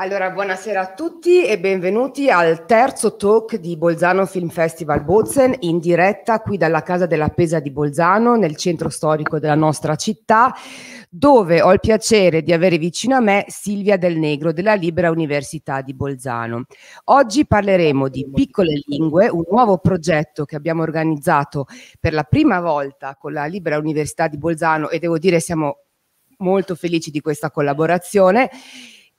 Allora, buonasera a tutti e benvenuti al terzo talk di Bolzano Film Festival Bozen in diretta qui dalla Casa della Pesa di Bolzano, nel centro storico della nostra città, dove ho il piacere di avere vicino a me Silvia Del Negro della Libera Università di Bolzano. Oggi parleremo di Piccole Lingue, un nuovo progetto che abbiamo organizzato per la prima volta con la Libera Università di Bolzano e devo dire siamo molto felici di questa collaborazione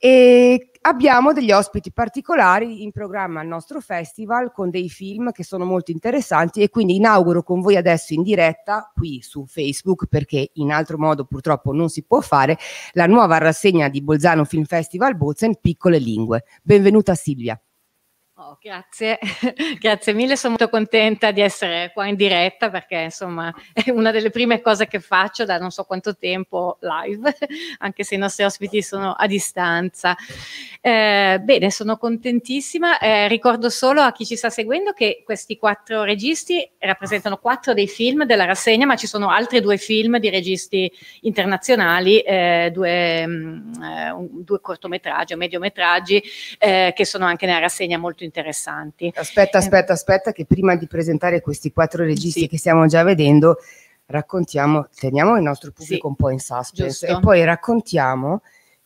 e abbiamo degli ospiti particolari in programma al nostro festival con dei film che sono molto interessanti e quindi inauguro con voi adesso in diretta qui su Facebook perché in altro modo purtroppo non si può fare la nuova rassegna di Bolzano Film Festival Bozen Piccole Lingue. Benvenuta Silvia. Oh, grazie, grazie mille, sono molto contenta di essere qua in diretta perché insomma è una delle prime cose che faccio da non so quanto tempo live, anche se i nostri ospiti sono a distanza. Eh, bene, sono contentissima, eh, ricordo solo a chi ci sta seguendo che questi quattro registi rappresentano quattro dei film della rassegna, ma ci sono altri due film di registi internazionali, eh, due, mh, mm, eh, due cortometraggi o mediometraggi eh, che sono anche nella rassegna molto interessanti. Aspetta, eh, aspetta, aspetta, che prima di presentare questi quattro registi sì. che stiamo già vedendo, raccontiamo, teniamo il nostro pubblico sì, un po' in suspense giusto. e poi raccontiamo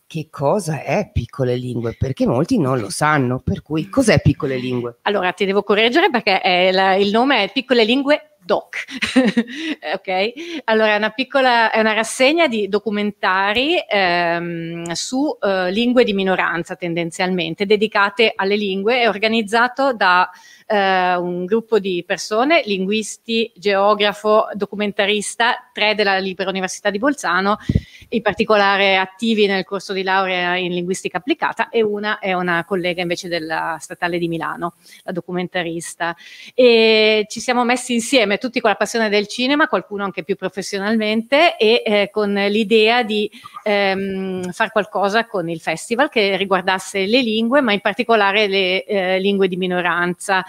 che cosa è Piccole Lingue, perché molti non lo sanno, per cui cos'è Piccole Lingue? Allora ti devo correggere perché la, il nome è Piccole Lingue Doc. ok? Allora, è una piccola, è una rassegna di documentari ehm, su eh, lingue di minoranza tendenzialmente, dedicate alle lingue, è organizzato da eh, un gruppo di persone, linguisti, geografo, documentarista, tre della Libera Università di Bolzano, in particolare attivi nel corso di laurea in linguistica applicata e una è una collega invece della Statale di Milano, la documentarista. E ci siamo messi insieme tutti con la passione del cinema, qualcuno anche più professionalmente e eh, con l'idea di ehm, fare qualcosa con il festival che riguardasse le lingue, ma in particolare le eh, lingue di minoranza.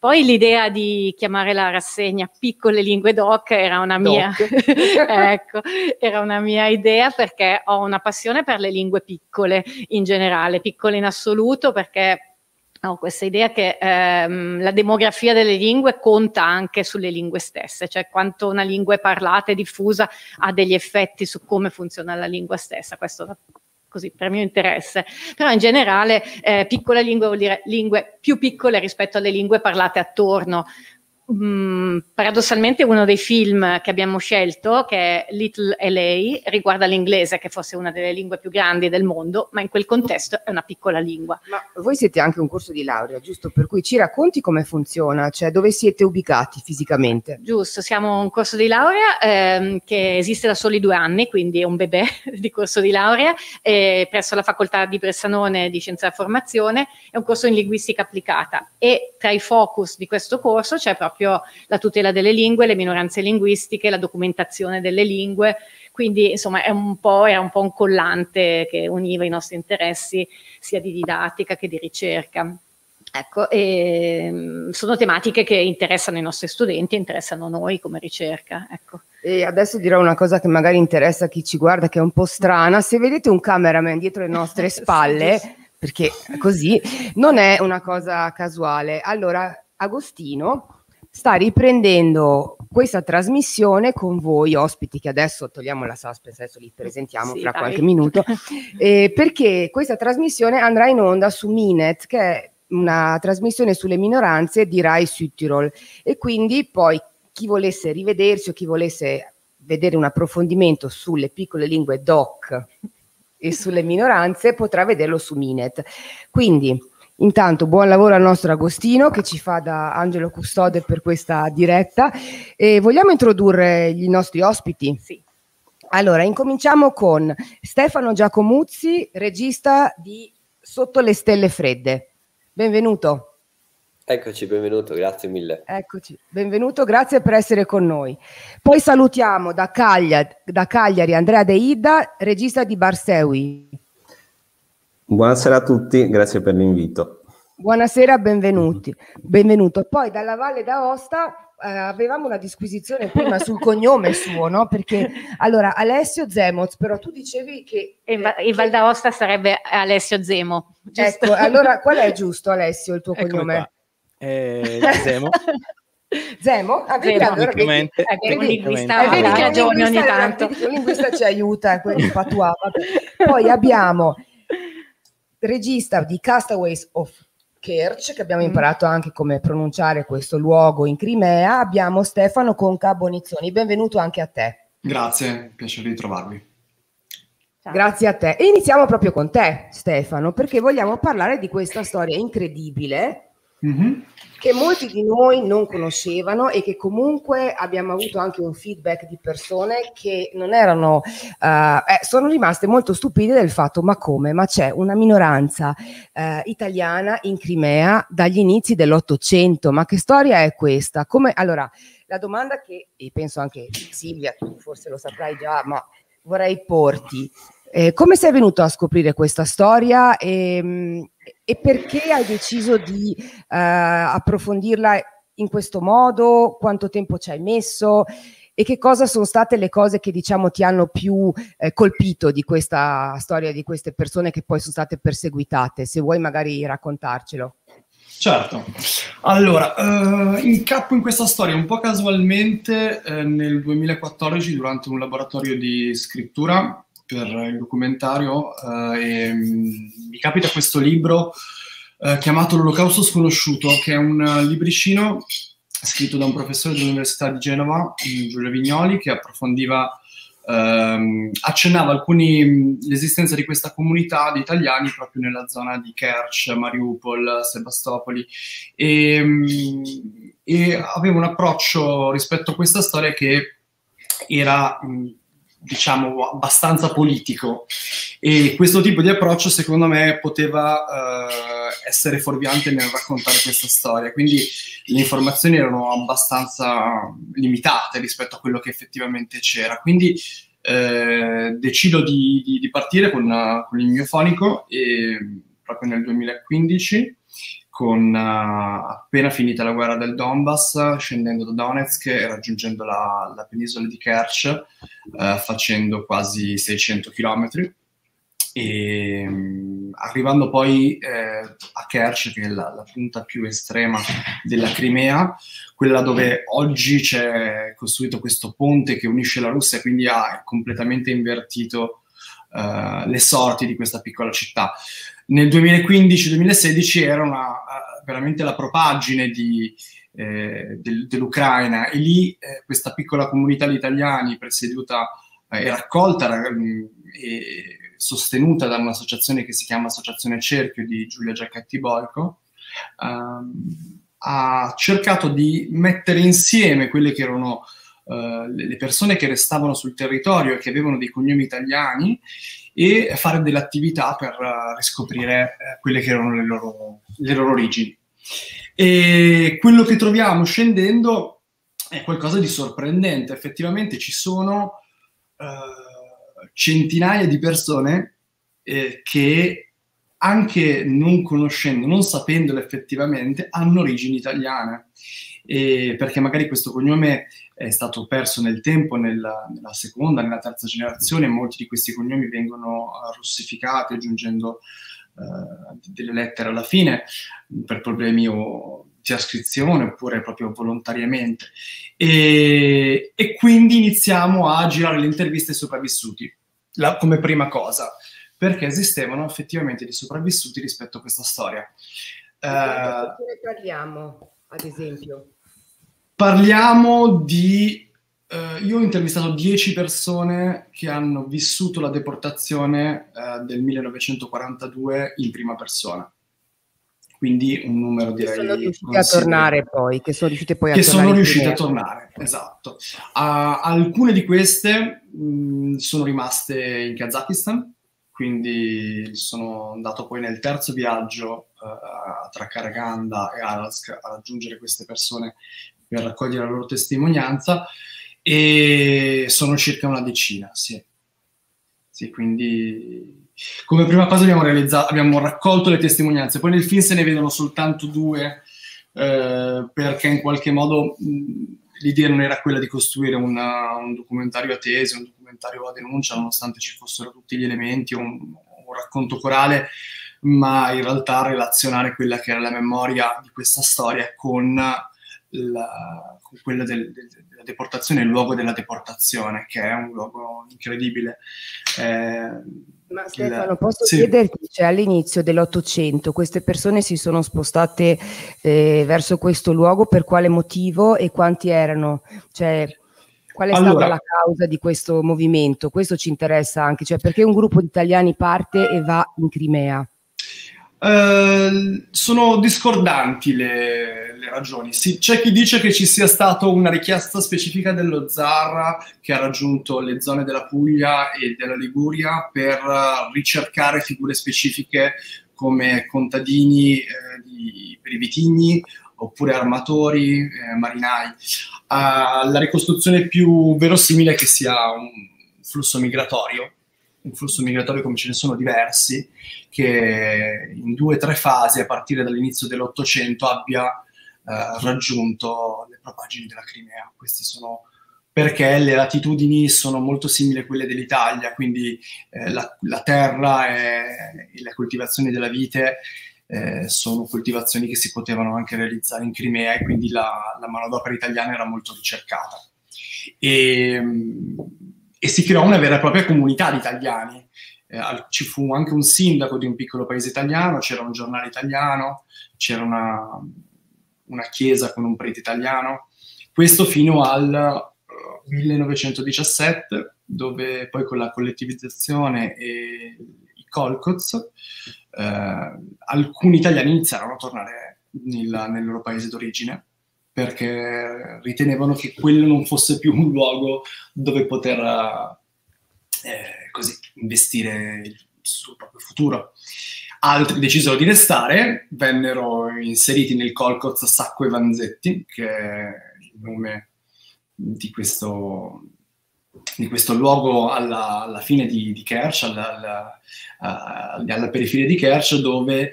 Poi l'idea di chiamare la rassegna Piccole Lingue Doc era una mia, ecco, era una mia idea perché ho una passione per le lingue piccole in generale, piccole in assoluto perché ho questa idea che ehm, la demografia delle lingue conta anche sulle lingue stesse, cioè quanto una lingua è parlata e diffusa ha degli effetti su come funziona la lingua stessa. Questo così per mio interesse, però in generale eh, piccole lingue vuol dire lingue più piccole rispetto alle lingue parlate attorno, Mm, paradossalmente uno dei film che abbiamo scelto, che è Little LA, riguarda l'inglese, che fosse una delle lingue più grandi del mondo, ma in quel contesto è una piccola lingua. Ma voi siete anche un corso di laurea, giusto? Per cui ci racconti come funziona, cioè dove siete ubicati fisicamente? Giusto, siamo un corso di laurea ehm, che esiste da soli due anni, quindi è un bebè di corso di laurea, eh, presso la facoltà di Bressanone di Scienza della Formazione, è un corso in linguistica applicata e tra i focus di questo corso c'è proprio proprio la tutela delle lingue, le minoranze linguistiche, la documentazione delle lingue, quindi insomma un era un po' un collante che univa i nostri interessi sia di didattica che di ricerca. Ecco, e, sono tematiche che interessano i nostri studenti, interessano noi come ricerca. Ecco. E adesso dirò una cosa che magari interessa a chi ci guarda, che è un po' strana. Se vedete un cameraman dietro le nostre spalle, perché così non è una cosa casuale. Allora, Agostino sta riprendendo questa trasmissione con voi ospiti che adesso togliamo la suspense, adesso li presentiamo sì, fra dai. qualche minuto, eh, perché questa trasmissione andrà in onda su Minet, che è una trasmissione sulle minoranze di Rai Südtirol e quindi poi chi volesse rivedersi o chi volesse vedere un approfondimento sulle piccole lingue DOC e sulle minoranze potrà vederlo su Minet. Quindi Intanto buon lavoro al nostro Agostino che ci fa da angelo custode per questa diretta e vogliamo introdurre i nostri ospiti? Sì. Allora, incominciamo con Stefano Giacomuzzi, regista di Sotto le stelle fredde. Benvenuto. Eccoci, benvenuto, grazie mille. Eccoci, benvenuto, grazie per essere con noi. Poi salutiamo da Cagliari, da Cagliari Andrea De Ida, regista di Barsewi. Buonasera a tutti, grazie per l'invito. Buonasera, benvenuti. Benvenuto. Poi dalla Valle d'Aosta eh, avevamo una disquisizione prima sul cognome suo, no? Perché allora Alessio Zemoz, però tu dicevi che... In, in Val d'Aosta sarebbe Alessio Zemo. Giusto? Ecco, allora qual è giusto Alessio il tuo Eccomi cognome? Eh, Zemo. Zemo? Ah, vedi, Zemo. allora, vedi, linguista ha ragione ogni tanto. Un linguista ci aiuta, quelli patois. Poi abbiamo regista di Castaways of Kerch, che abbiamo mm. imparato anche come pronunciare questo luogo in Crimea, abbiamo Stefano Conca Bonizzoni. Benvenuto anche a te. Grazie, piacere di trovarvi. Ciao. Grazie a te. E iniziamo proprio con te, Stefano, perché vogliamo parlare di questa storia incredibile mm-hmm. Che molti di noi non conoscevano e che comunque abbiamo avuto anche un feedback di persone che non erano, uh, eh, sono rimaste molto stupite del fatto ma come, ma c'è una minoranza uh, italiana in Crimea dagli inizi dell'Ottocento, ma che storia è questa? Come, allora, la domanda che, e penso anche Silvia, tu forse lo saprai già, ma vorrei porti, eh, come sei venuto a scoprire questa storia? E, e perché hai deciso di eh, approfondirla in questo modo? Quanto tempo ci hai messo? E che cosa sono state le cose che diciamo ti hanno più eh, colpito di questa storia di queste persone che poi sono state perseguitate? Se vuoi magari raccontarcelo. Certo, allora eh, incappo in questa storia un po' casualmente eh, nel 2014 durante un laboratorio di scrittura per il documentario eh, e mm, mi capita questo libro eh, chiamato L'Olocausto sconosciuto, che è un libricino scritto da un professore dell'Università di Genova, Giulio Vignoli, che approfondiva ehm, accennava alcuni, mm, l'esistenza di questa comunità di italiani proprio nella zona di Kerch, Mariupol, Sebastopoli. E, mm, e aveva un approccio rispetto a questa storia che era diciamo, abbastanza politico. E questo tipo di approccio secondo me poteva eh, essere fuorviante nel raccontare questa storia, quindi le informazioni erano abbastanza limitate rispetto a quello che effettivamente c'era, quindi eh, decido di, di, di partire con, con, il mio fonico e proprio nel 2015 con uh, appena finita la guerra del Donbass, scendendo da Donetsk e raggiungendo la, la penisola di Kerch, uh, facendo quasi 600 km. E um, arrivando poi eh, a Kerch, che è la, la, punta più estrema della Crimea, quella dove oggi c'è costruito questo ponte che unisce la Russia, quindi ha completamente invertito uh, le sorti di questa piccola città nel 2015-2016 era una, uh, veramente la propagine di, eh, del, dell'Ucraina. E lì eh, questa piccola comunità di italiani presieduta eh, e raccolta e sostenuta da un'associazione che si chiama Associazione Cerchio di Giulia Giacchetti Bolco ehm, ha cercato di mettere insieme quelle che erano uh, le persone che restavano sul territorio e che avevano dei cognomi italiani e fare delle attività per uh, riscoprire uh, quelle che erano le loro, le loro origini. E quello che troviamo scendendo è qualcosa di sorprendente. Effettivamente ci sono uh, centinaia di persone eh, che anche non conoscendo, non sapendolo effettivamente, hanno origini italiane. E perché magari questo cognome è stato perso nel tempo, nella, nella, seconda, nella terza generazione, molti di questi cognomi vengono russificati aggiungendo uh, delle lettere alla fine per problemi o di ascrizione oppure proprio volontariamente. E, e quindi iniziamo a girare le interviste ai sopravvissuti, la, come prima cosa, perché esistevano effettivamente dei sopravvissuti rispetto a questa storia. Uh, parliamo, ad esempio? Parliamo di... Eh, io ho intervistato 10 persone che hanno vissuto la deportazione eh, del 1942 in prima persona. Quindi un numero direi... Che sono riusciti a tornare poi, che sono riuscite poi a che tornare. Che sono riuscite a tornare, esatto. Uh, alcune di queste mh, mm, sono rimaste in Kazakistan, quindi sono andato poi nel terzo viaggio uh, tra Karaganda e Alask a raggiungere queste persone per raccogliere la loro testimonianza e sono circa una decina, sì. Sì, quindi come prima cosa abbiamo, abbiamo raccolto le testimonianze, poi nel film se ne vedono soltanto due eh, perché in qualche modo l'idea non era quella di costruire una, un documentario a tesi, un a denuncia, nonostante ci fossero tutti gli elementi, un, un racconto corale, ma in realtà relazionare quella che era la memoria di questa storia con, la, con quella del, del, della deportazione, il luogo della deportazione, che è un luogo incredibile. Eh, ma Stefano, posso sì. chiederti, cioè all'inizio dell'Ottocento queste persone si sono spostate eh, verso questo luogo per quale motivo e quanti erano? Cioè, qual è allora, stata la causa di questo movimento? Questo ci interessa anche, cioè perché un gruppo di italiani parte e va in Crimea? Uh, sono discordanti le, le ragioni. Sì, c'è chi dice che ci sia stata una richiesta specifica dello zar che ha raggiunto le zone della Puglia e della Liguria per ricercare figure specifiche come contadini eh, di, per i vitigni oppure armatori, eh, marinai. Uh, la ricostruzione più verosimile è che sia un flusso migratorio un flusso migratorio come ce ne sono diversi, che in due o tre fasi a partire dall'inizio dell'Ottocento abbia eh, raggiunto le propagini della Crimea. Queste sono perché le latitudini sono molto simili a quelle dell'Italia, quindi eh, la, la, terra e, e, le coltivazioni della vite eh, sono coltivazioni che si potevano anche realizzare in Crimea e quindi la, la manodopera italiana era molto ricercata. E, e si creò una vera e propria comunità di italiani. Eh, ci fu anche un sindaco di un piccolo paese italiano, c'era un giornale italiano, c'era una, una chiesa con un prete italiano. Questo fino al uh, 1917, dove poi con la collettivizzazione e i colcoz, eh, alcuni italiani iniziarono a tornare nel, nel loro paese d'origine perché ritenevano che quello non fosse più un luogo dove poter eh, così, investire il suo proprio futuro. Altri decisero di restare, vennero inseriti nel Colcoz Sacco e Vanzetti, che è il nome di questo, di questo luogo alla, alla fine di, di Kerch, alla, alla, alla, periferia di Kerch, dove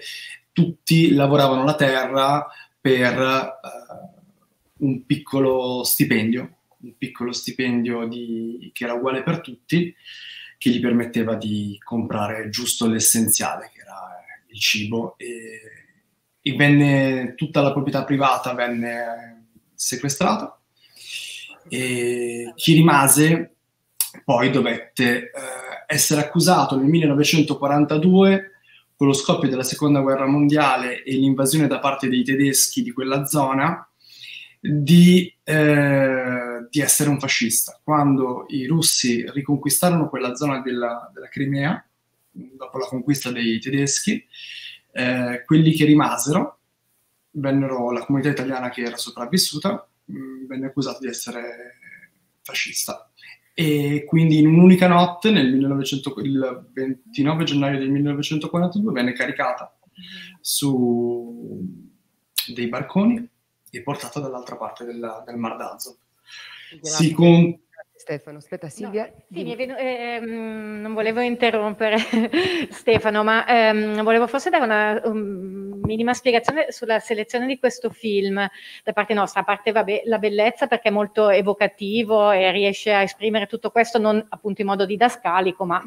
tutti lavoravano la terra per uh, un piccolo stipendio, un piccolo stipendio di, che era uguale per tutti, che gli permetteva di comprare giusto l'essenziale, che era il cibo, e, e venne, tutta la proprietà privata venne sequestrata e chi rimase poi dovette eh, essere accusato nel 1942 con lo scoppio della seconda guerra mondiale e l'invasione da parte dei tedeschi di quella zona di, eh, di, essere un fascista. Quando i russi riconquistarono quella zona della, della Crimea, dopo la conquista dei tedeschi, eh, quelli che rimasero, vennero, la comunità italiana che era sopravvissuta, mh, mm, venne accusata di essere fascista. E quindi in un'unica notte, nel 1900, il 29 gennaio del 1942, venne caricata su dei barconi e portata dall'altra parte del, del Mar d'Azov. Si con... Stefano, aspetta Silvia. No, sì, mi è venuto, ehm, non volevo interrompere Stefano, ma ehm, volevo forse dare una um, minima spiegazione sulla selezione di questo film da parte nostra, a parte vabbè, la bellezza perché è molto evocativo e riesce a esprimere tutto questo non appunto in modo didascalico, ma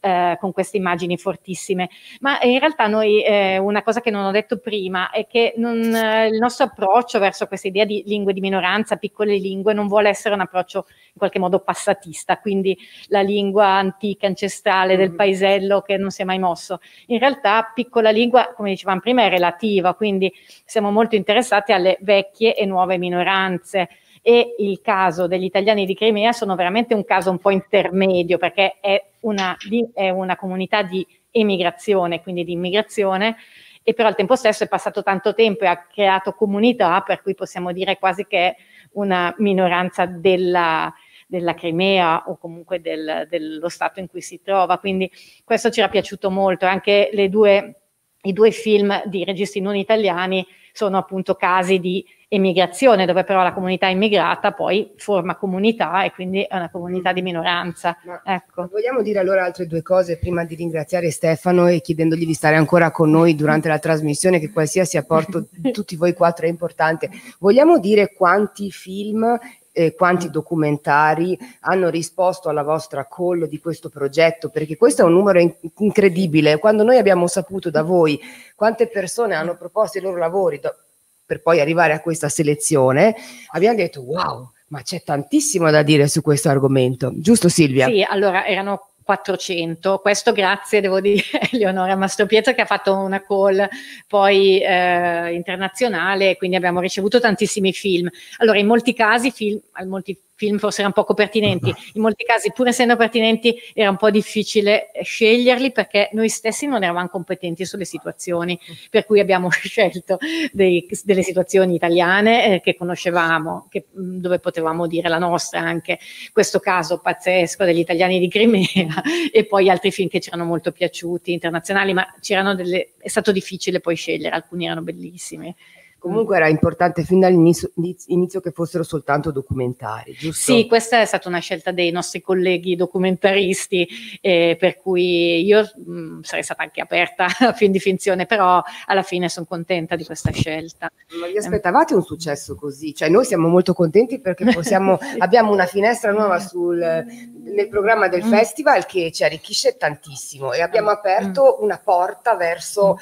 eh, con queste immagini fortissime. Ma in realtà noi, eh, una cosa che non ho detto prima è che non, eh, il nostro approccio verso questa idea di lingue di minoranza, piccole lingue, non vuole essere un approccio in qualche modo passatista, quindi la lingua antica, ancestrale del mm-hmm. paesello che non si è mai mosso. In realtà piccola lingua, come dicevamo prima, è relativa, quindi siamo molto interessati alle vecchie e nuove minoranze e il caso degli italiani di Crimea sono veramente un caso un po' intermedio perché è una, è una comunità di emigrazione, quindi di immigrazione, e però al tempo stesso è passato tanto tempo e ha creato comunità, per cui possiamo dire quasi che è una minoranza della, della Crimea o comunque del, dello stato in cui si trova. Quindi questo ci era piaciuto molto. Anche due, i due film di registi non italiani sono appunto casi di emigrazione, dove però la comunità immigrata poi forma comunità e quindi è una comunità di minoranza. Ecco. Vogliamo dire allora altre due cose prima di ringraziare Stefano e chiedendogli di stare ancora con noi durante la trasmissione, che qualsiasi apporto di tutti voi quattro è importante. Vogliamo dire quanti film eh, quanti documentari hanno risposto alla vostra call di questo progetto, perché questo è un numero in- incredibile. Quando noi abbiamo saputo da voi quante persone hanno proposto i loro lavori do- per poi arrivare a questa selezione, abbiamo detto wow, ma c'è tantissimo da dire su questo argomento, giusto Silvia? Sì, allora erano 400. Questo grazie, devo dire, a Eleonora Mastropietro che ha fatto una call poi eh, internazionale, quindi abbiamo ricevuto tantissimi film. Allora, in molti casi, film, molti film forse erano poco pertinenti, in molti casi pur essendo pertinenti era un po' difficile sceglierli perché noi stessi non eravamo competenti sulle situazioni, per cui abbiamo scelto dei, delle situazioni italiane eh, che conoscevamo, che, dove potevamo dire la nostra anche, questo caso pazzesco degli italiani di Crimea e poi altri film che ci erano molto piaciuti, internazionali, ma c'erano delle, è stato difficile poi scegliere, alcuni erano bellissimi. Comunque era importante fin dall'inizio che fossero soltanto documentari, giusto? Sì, questa è stata una scelta dei nostri colleghi documentaristi, eh, per cui io mh, mm, sarei stata anche aperta a film di finzione, però alla fine sono contenta di questa scelta. Ma vi aspettavate un successo così? Cioè noi siamo molto contenti perché possiamo, abbiamo una finestra nuova sul, nel programma del mm. festival che ci arricchisce tantissimo e abbiamo aperto mm. una porta verso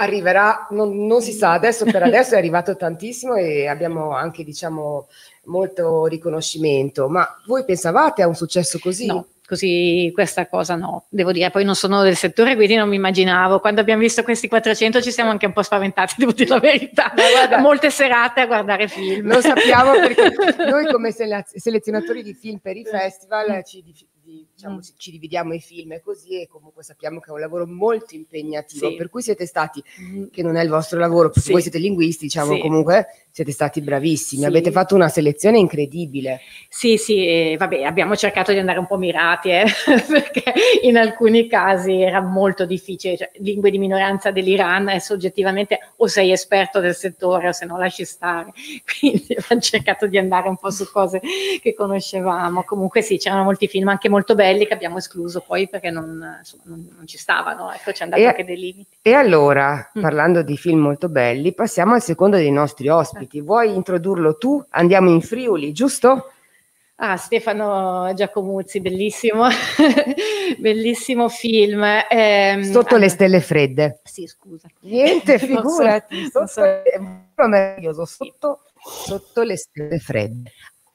arriverà, non, non, si sa, adesso per adesso è arrivato tantissimo e abbiamo anche diciamo molto riconoscimento, ma voi pensavate a un successo così? No. Così questa cosa no, devo dire, poi non sono del settore, quindi non mi immaginavo. Quando abbiamo visto questi 400 ci siamo anche un po' spaventati, devo dire la verità. Guarda, Molte serate a guardare film. Lo sappiamo perché noi come selezionatori di film per i festival ci diciamo, mm. ci dividiamo i film e così e comunque sappiamo che è un lavoro molto impegnativo, sì. per cui siete stati, mm. che non è il vostro lavoro, perché sì. voi siete linguisti, diciamo sì. comunque siete stati bravissimi, avete fatto una selezione incredibile. Sì, sì, vabbè, abbiamo cercato di andare un po' mirati, eh, perché in alcuni casi era molto difficile, cioè, lingue di minoranza dell'Iran è soggettivamente o sei esperto del settore o se no lasci stare, quindi abbiamo cercato di andare un po' su cose che conoscevamo, comunque sì, c'erano molti film anche molto belli che abbiamo escluso poi perché non, insomma, non, non ci stavano, ecco, c'è andato e, anche dei limiti. E allora, mm. parlando di film molto belli, passiamo al secondo dei nostri ospiti ospiti. Vuoi introdurlo tu? Andiamo in Friuli, giusto? Ah, Stefano Giacomuzzi, bellissimo, bellissimo film. Eh, Sotto allora, le stelle fredde. Sì, scusa. Niente, figurati. So, sotto, so. È meraviglioso, sotto, sotto le stelle fredde.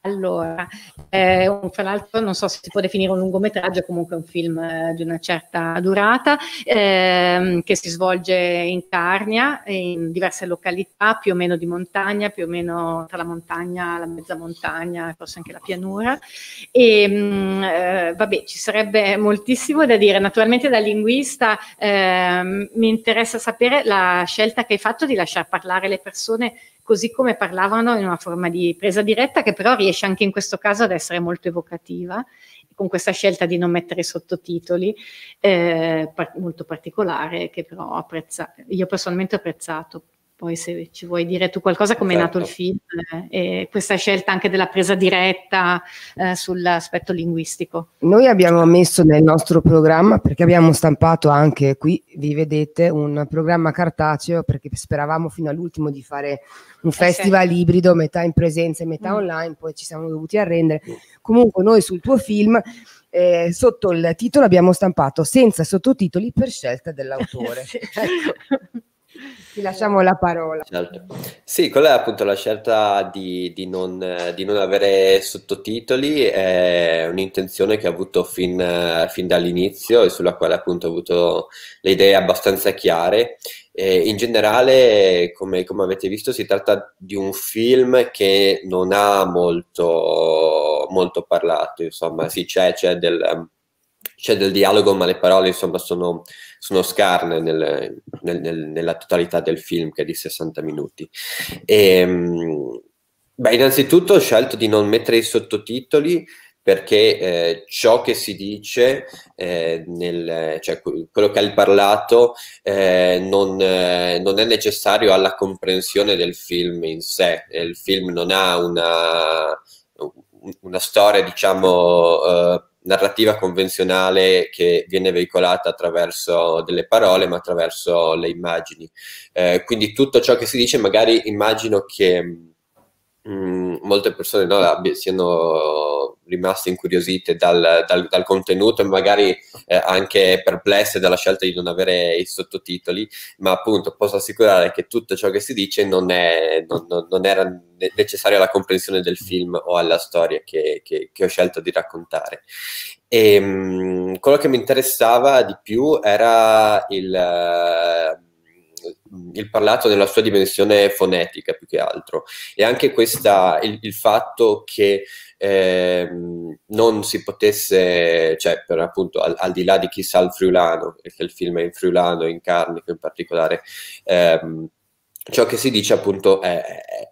Allora, eh, tra l'altro non so se si può definire un lungometraggio, comunque un film eh, di una certa durata, ehm, che si svolge in Carnia, in diverse località, più o meno di montagna, più o meno tra la montagna, la mezza montagna, forse anche la pianura. E mh, mm, eh, vabbè, ci sarebbe moltissimo da dire. Naturalmente da linguista ehm, mi interessa sapere la scelta che hai fatto di lasciar parlare le persone così come parlavano in una forma di presa diretta che però riesce anche in questo caso ad essere molto evocativa con questa scelta di non mettere sottotitoli eh, par- molto particolare che però apprezza- io personalmente ho apprezzato poi se ci vuoi dire tu qualcosa come certo. è nato il certo. film eh, e questa scelta anche della presa diretta eh, sull'aspetto linguistico. Noi abbiamo messo nel nostro programma, perché abbiamo stampato anche qui, vi vedete, un programma cartaceo perché speravamo fino all'ultimo di fare un eh, festival sì. ibrido, metà in presenza e metà mm. online, poi ci siamo dovuti arrendere. Comunque noi sul tuo film eh, sotto il titolo abbiamo stampato senza sottotitoli per scelta dell'autore. sì. ecco. Ti lasciamo la parola. Certo. Sì, quella è appunto la scelta di, di, non, di, non, avere sottotitoli, è un'intenzione che ho avuto fin, fin, dall'inizio e sulla quale appunto ho avuto le idee abbastanza chiare. E in generale, come, come avete visto, si tratta di un film che non ha molto, molto parlato, insomma, sì, c'è, c'è del c'è del dialogo, ma le parole insomma sono, sono scarne nel, nel, nel, nella totalità del film che è di 60 minuti. E, ehm, beh, innanzitutto ho scelto di non mettere i sottotitoli perché eh, ciò che si dice, eh, nel, cioè quello che ha il parlato, eh, non, eh, non, è necessario alla comprensione del film in sé. Il film non ha una, una storia, diciamo, eh, narrativa convenzionale che viene veicolata attraverso delle parole, ma attraverso le immagini. Eh, quindi tutto ciò che si dice, magari immagino che mm, molte persone no, siano rimaste incuriosite dal, dal, dal contenuto e magari eh, anche perplesse dalla scelta di non avere i sottotitoli, ma appunto posso assicurare che tutto ciò che si dice non, è, non, non, era necessario alla comprensione del film o alla storia che, che, che ho scelto di raccontare. E, mh, quello che mi interessava di più era il il parlato nella sua dimensione fonetica più che altro. E anche questa, il, il fatto che eh, non si potesse, cioè per appunto al, al, di là di chi sa il friulano, perché il film è in friulano, in carnico in particolare, ehm, ciò che si dice appunto è,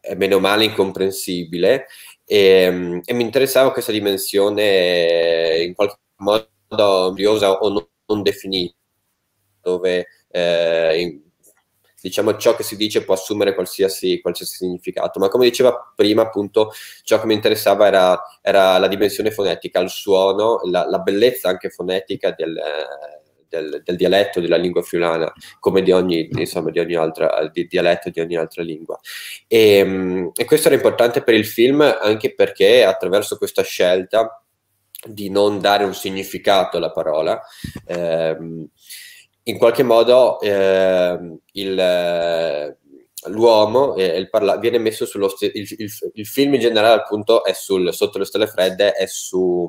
è, meno male incomprensibile. E, e, mi interessava questa dimensione in qualche modo curiosa o non, non definita, dove eh, in, diciamo ciò che si dice può assumere qualsiasi, qualsiasi, significato, ma come diceva prima appunto ciò che mi interessava era, era la dimensione fonetica, il suono, la, la bellezza anche fonetica del, del, del, dialetto della lingua friulana, come di ogni, insomma, di ogni altra di dialetto di ogni altra lingua. E, e questo era importante per il film anche perché attraverso questa scelta di non dare un significato alla parola, ehm, in qualche modo eh, il, l'uomo eh, parla- viene messo sullo st- il, il, il, film in generale appunto è sul, sotto le stelle fredde è su,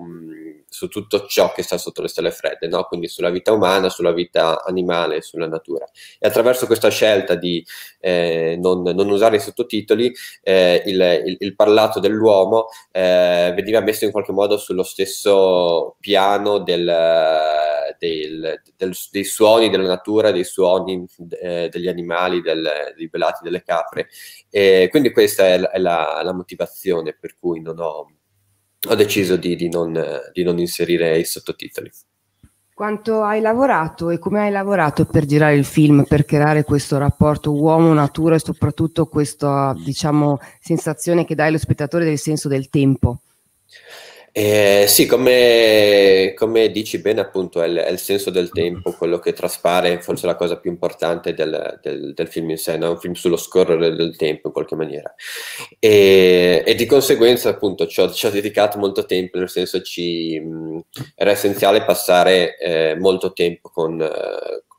su, tutto ciò che sta sotto le stelle fredde no? quindi sulla vita umana sulla vita animale sulla natura e attraverso questa scelta di eh, non, non, usare i sottotitoli eh, il, il, parlato dell'uomo eh, veniva messo in qualche modo sullo stesso piano del, del, del, dei suoni della natura dei suoni eh, degli animali dei belati delle capre. E quindi questa è, è la, la, motivazione per cui non ho, ho deciso di, di, non, di non inserire i sottotitoli. Quanto hai lavorato e come hai lavorato per girare il film, per creare questo rapporto uomo-natura e soprattutto questa, diciamo, sensazione che dai allo spettatore del senso del tempo? Eh, sì, come, come, dici bene, appunto, è il, è il, senso del tempo, quello che traspare, forse la cosa più importante del, del, del film in sé, no? un film sullo scorrere del tempo in qualche maniera. E, e di conseguenza, appunto, ci ho, ci ho, dedicato molto tempo, nel senso ci mh, era essenziale passare eh, molto tempo con,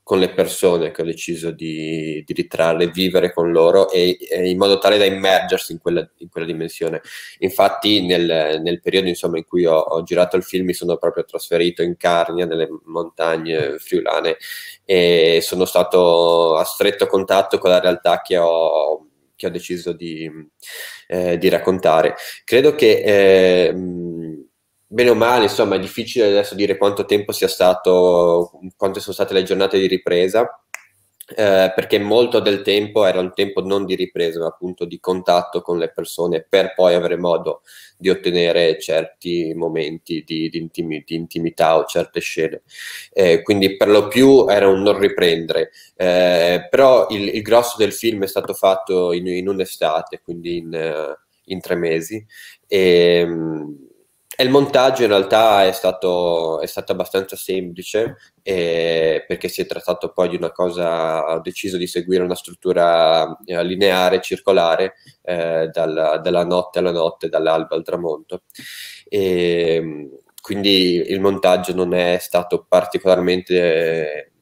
con le persone che ho deciso di, di ritrarre, vivere con loro e, e, in modo tale da immergersi in quella, in quella dimensione. Infatti nel, nel, periodo insomma, in cui ho, ho, girato il film mi sono proprio trasferito in Carnia, nelle montagne friulane e sono stato a stretto contatto con la realtà che ho, che ho deciso di, eh, di, raccontare. Credo che... Eh, bene o male, insomma, è difficile adesso dire quanto tempo sia stato, quante sono state le giornate di ripresa, eh, perché molto del tempo era un tempo non di ripresa, ma appunto di contatto con le persone per poi avere modo di ottenere certi momenti di, di, intimi, di intimità o certe scene. Eh, quindi per lo più era un non riprendere, eh, però il, il, grosso del film è stato fatto in, in un'estate, quindi in, in tre mesi. E, ehm, e il montaggio in realtà è stato, è stato abbastanza semplice eh, perché si è trattato poi di una cosa, ho deciso di seguire una struttura eh, lineare, circolare, eh, dalla, dalla, notte alla notte, dall'alba al tramonto. E, quindi il montaggio non è stato particolarmente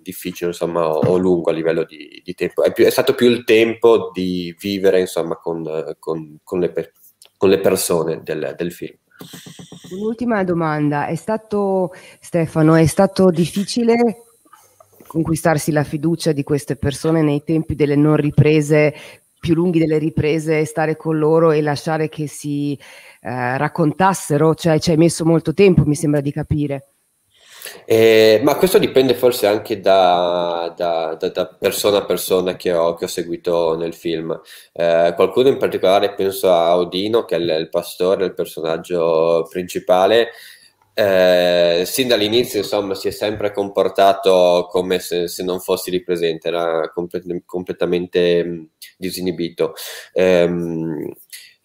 difficile insomma, o, lungo a livello di, di tempo, è, più, è, stato più il tempo di vivere insomma, con, con, con, le, con le persone del, del film. Un'ultima domanda, è stato Stefano, è stato difficile conquistarsi la fiducia di queste persone nei tempi delle non riprese, più lunghi delle riprese, stare con loro e lasciare che si eh, raccontassero? Cioè ci hai messo molto tempo, mi sembra di capire. Eh, ma questo dipende forse anche da, da, da, da persona a persona che ho, che ho seguito nel film. Eh, qualcuno in particolare, penso a Odino, che è il, il pastore, il personaggio principale, eh, sin dall'inizio, insomma, si è sempre comportato come se, se non fossi lì presente, era complet- completamente mh, disinibito. Ehm,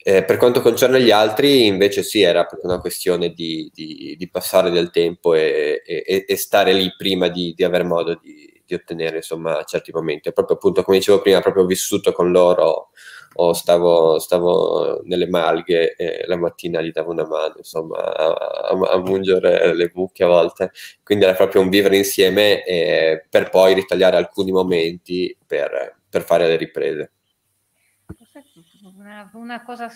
eh, per quanto concerne gli altri, invece, sì, era proprio una questione di, di, di passare del tempo e, e, e, stare lì prima di, di aver modo di, ottenere, insomma, certi momenti. Proprio appunto, come dicevo prima, proprio vissuto con loro o stavo, stavo nelle malghe e la mattina gli davo una mano, insomma, a, a, a mungere le buche a volte. Quindi era proprio un vivere insieme eh, per poi ritagliare alcuni momenti per, per fare le riprese. Una, una cosa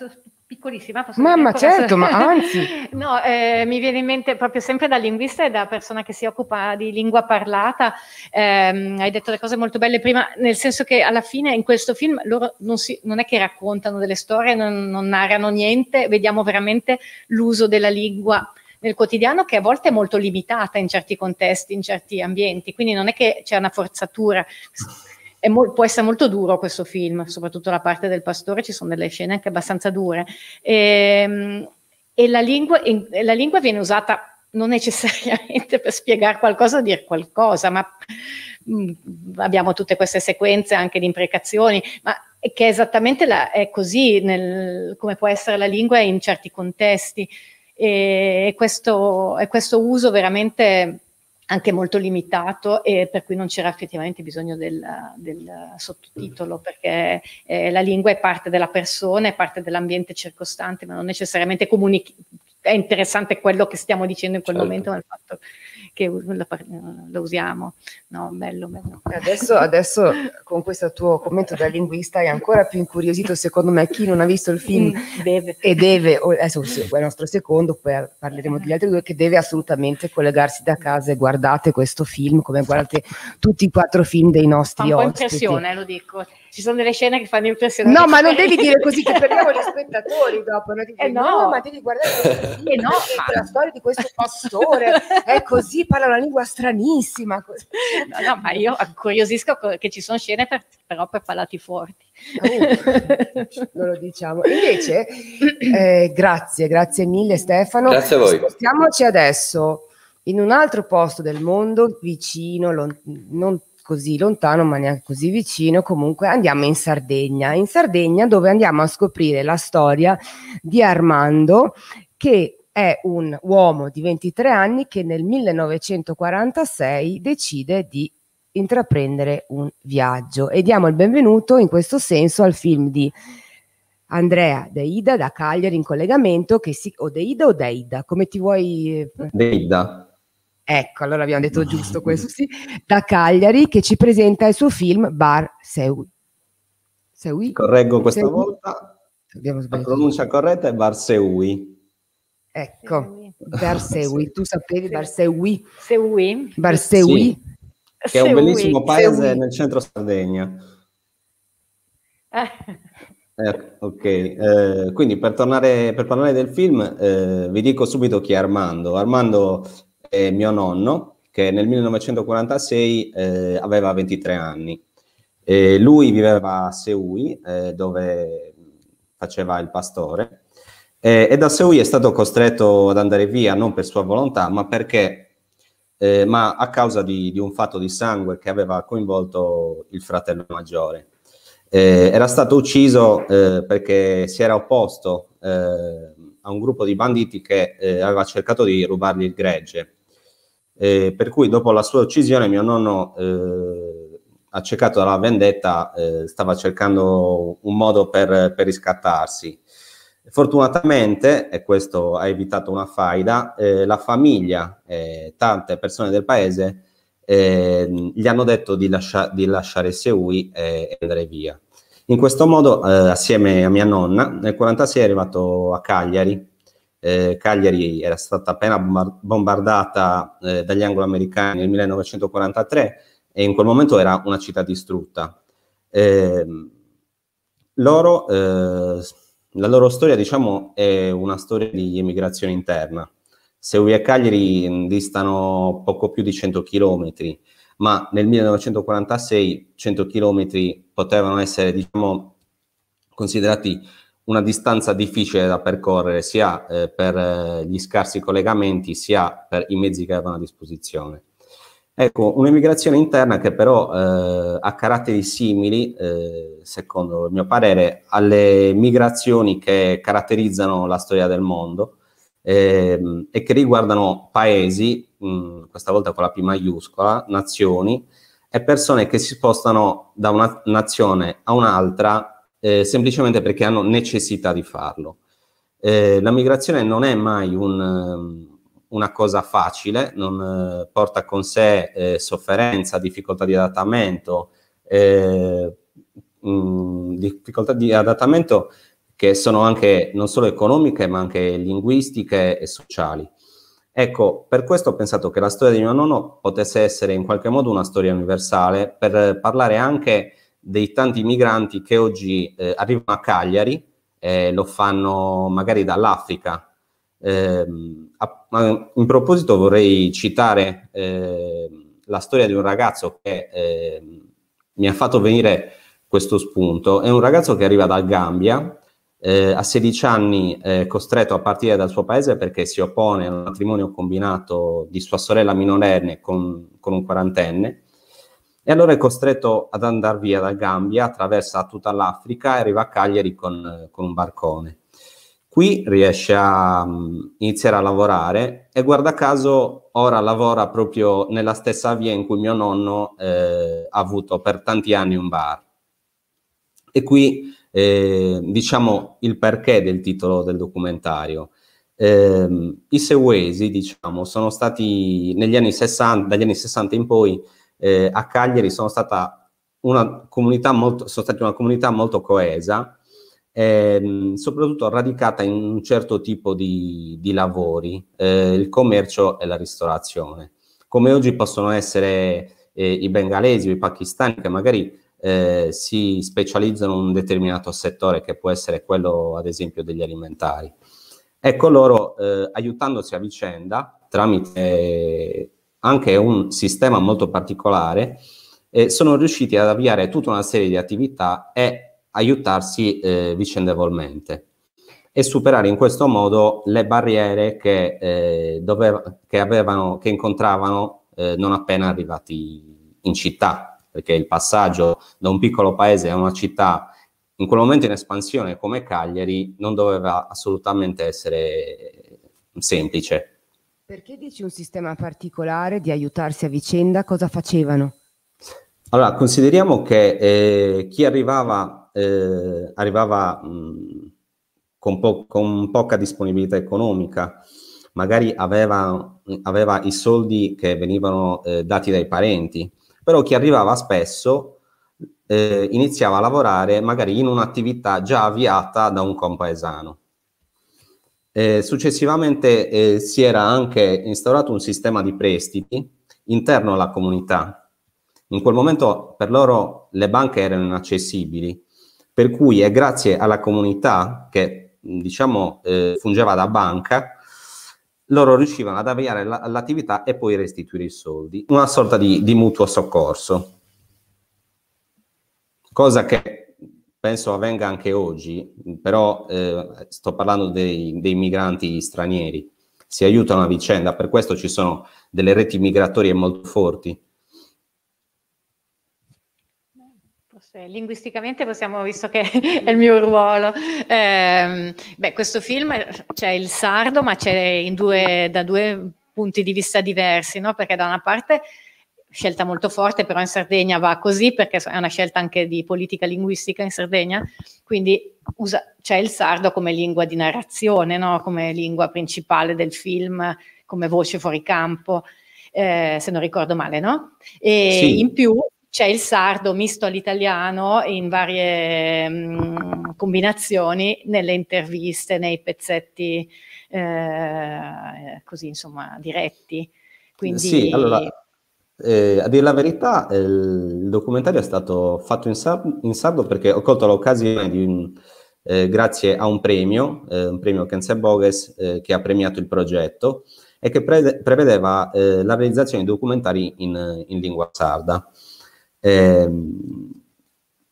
piccolissima. Mamma, certo, ma anzi. no, eh, mi viene in mente proprio sempre da linguista e da persona che si occupa di lingua parlata. Ehm, hai detto le cose molto belle prima, nel senso che alla fine in questo film loro non, si, non è che raccontano delle storie, non, non narrano niente, vediamo veramente l'uso della lingua nel quotidiano che a volte è molto limitata in certi contesti, in certi ambienti, quindi non è che c'è una forzatura mo- può essere molto duro questo film, soprattutto la parte del pastore, ci sono delle scene anche abbastanza dure. E, ehm, e la, lingua, in, la lingua viene usata non necessariamente per spiegare qualcosa o dire qualcosa, ma mh, mm, abbiamo tutte queste sequenze anche di imprecazioni, ma che esattamente la, è così nel, come può essere la lingua in certi contesti. E, e questo, e questo uso veramente anche molto limitato e per cui non c'era effettivamente bisogno del, del sottotitolo perché eh, la lingua è parte della persona, è parte dell'ambiente circostante, ma non necessariamente comunichi- è interessante quello che stiamo dicendo in quel certo. momento, ma il fatto che lo usiamo. No, bello, bello. Adesso, adesso, con questo tuo commento da linguista è ancora più incuriosito secondo me chi non ha visto il film mm, deve. e deve, adesso è il nostro secondo, poi parleremo degli altri due, che deve assolutamente collegarsi da casa e guardate questo film come guardate tutti i quattro film dei nostri Fa un po' impressione, lo dico ci sono delle scene che fanno impressione. No, ma non devi dire così che perdiamo gli spettatori dopo. No? Eh no. no. ma devi guardare eh no, la storia di questo pastore, è così, parla una lingua stranissima. No, no, ma io incuriosisco che ci sono scene per, però per palati forti. Uh, non lo diciamo. Invece, eh, grazie, grazie mille Stefano. Grazie a voi. Spostiamoci adesso in un altro posto del mondo, vicino, non così lontano, ma neanche così vicino, comunque andiamo in Sardegna. In Sardegna dove andiamo a scoprire la storia di Armando, che è un uomo di 23 anni che nel 1946 decide di intraprendere un viaggio e diamo il benvenuto in questo senso al film di Andrea Deida da Cagliari in collegamento che si o Deida o Deida come ti vuoi eh, Deida Ecco, allora abbiamo detto giusto questo, sì, da Cagliari che ci presenta il suo film Bar Seui. Seui? Correggo questa Seui. volta. La pronuncia corretta è Bar Seui. Ecco, Bar Seui. Tu sapevi Bar Seui? Seui. Bar Seui. Sì, che è un bellissimo paese Seui. nel centro Sardegna. Eh. Eh, ok, eh, quindi per, tornare, per parlare del film eh, vi dico subito chi è Armando. Armando mio nonno che nel 1946 eh, aveva 23 anni. E lui viveva a Seui, eh, dove faceva il pastore, eh, e da Seui è stato costretto ad andare via non per sua volontà, ma perché eh, ma a causa di, di, un fatto di sangue che aveva coinvolto il fratello maggiore. Eh, era stato ucciso eh, perché si era opposto a un gruppo di banditi che aveva cercato di rubargli il gregge eh, per cui dopo la sua uccisione mio nonno, eh, accecato dalla vendetta, eh, stava cercando un modo per, per, riscattarsi. Fortunatamente, e questo ha evitato una faida, eh, la famiglia e tante persone del paese eh, gli hanno detto di, lascia, di lasciare Seui e andare via. In questo modo, eh, assieme a mia nonna, nel 1946 è arrivato a Cagliari, eh, Cagliari era stata appena bombardata eh, dagli anglo-americani nel 1943 e in quel momento era una città distrutta. Eh, loro, la loro storia, diciamo, è una storia di emigrazione interna. Seuvia e Cagliari distano poco più di 100 chilometri, ma nel 1946 100 chilometri potevano essere, diciamo, considerati una distanza difficile da percorrere sia eh, per eh, gli scarsi collegamenti sia per i mezzi che avevano a disposizione. Ecco, un'emigrazione interna che però eh, ha caratteri simili, eh, secondo il mio parere, alle migrazioni che caratterizzano la storia del mondo ehm, e che riguardano paesi, mh, questa volta con la P maiuscola, nazioni, e persone che si spostano da una nazione a un'altra eh, semplicemente perché hanno necessità di farlo. Eh, la migrazione non è mai un una cosa facile, non eh, porta con sé eh, sofferenza, difficoltà di adattamento, eh, mh, mm, difficoltà di adattamento che sono anche non solo economiche ma anche linguistiche e sociali. Ecco, per questo ho pensato che la storia di mio nonno potesse essere in qualche modo una storia universale per parlare anche dei tanti migranti che oggi eh, arrivano a Cagliari, e lo fanno magari dall'Africa, eh, in proposito vorrei citare eh, la storia di un ragazzo che eh, mi ha fatto venire questo spunto. È un ragazzo che arriva dal Gambia, eh, a 16 anni è costretto a partire dal suo paese perché si oppone a un matrimonio combinato di sua sorella minorenne con, con un quarantenne. E allora è costretto ad andare via dal Gambia, attraversa tutta l'Africa e arriva a Cagliari con, con un barcone. Qui riesce a um, iniziare a lavorare e guarda caso ora lavora proprio nella stessa via in cui mio nonno eh, ha avuto per tanti anni un bar. E qui eh, diciamo il perché del titolo del documentario. Eh, I Seuesi, diciamo, sono stati negli anni 60, dagli anni 60 in poi eh, a Cagliari sono stata una comunità molto, sono stati una comunità molto coesa ehm, soprattutto radicata in un certo tipo di, di lavori, eh, il commercio e la ristorazione. Come oggi possono essere eh, i bengalesi o i pakistani che magari eh, si specializzano in un determinato settore che può essere quello ad esempio degli alimentari. Ecco loro eh, aiutandosi a vicenda tramite anche un sistema molto particolare, eh, sono riusciti ad avviare tutta una serie di attività e aiutarsi eh, vicendevolmente e superare in questo modo le barriere che, eh, doveva, che, avevano, che incontravano eh, non appena arrivati in città, perché il passaggio da un piccolo paese a una città in quel momento in espansione come Cagliari non doveva assolutamente essere semplice. Perché dici un sistema particolare di aiutarsi a vicenda? Cosa facevano? Allora, consideriamo che eh, chi arrivava eh, arrivava mh, con, po- con, poca disponibilità economica, magari aveva, aveva i soldi che venivano eh, dati dai parenti, però chi arrivava spesso eh, iniziava a lavorare magari in un'attività già avviata da un compaesano. Eh, successivamente eh, si era anche instaurato un sistema di prestiti interno alla comunità. In quel momento per loro le banche erano inaccessibili per cui è grazie alla comunità che diciamo eh, fungeva da banca loro riuscivano ad avviare la, l'attività e poi restituire i soldi, una sorta di, di mutuo soccorso, cosa che penso avvenga anche oggi, però eh, sto parlando dei, dei migranti stranieri, si aiutano a vicenda, per questo ci sono delle reti migratorie molto forti linguisticamente possiamo, visto che è il mio ruolo, eh, beh, questo film c'è il sardo, ma c'è due, da due punti di vista diversi, no? perché da una parte scelta molto forte, però in Sardegna va così perché è una scelta anche di politica linguistica in Sardegna, quindi usa, c'è il sardo come lingua di narrazione, no? come lingua principale del film, come voce fuori campo, eh, se non ricordo male, no? E sì. in più c'è il sardo misto all'italiano in varie mh, mm, combinazioni nelle interviste, nei pezzetti eh, così insomma diretti. Quindi... Sì, allora, eh, a dire la verità, il documentario è stato fatto in, sar- in sardo perché ho colto l'occasione di, eh, grazie a un premio, eh, un premio Kense Boges, eh, che ha premiato il progetto e che pre- prevedeva eh, la realizzazione di documentari in, in lingua sarda. Eh,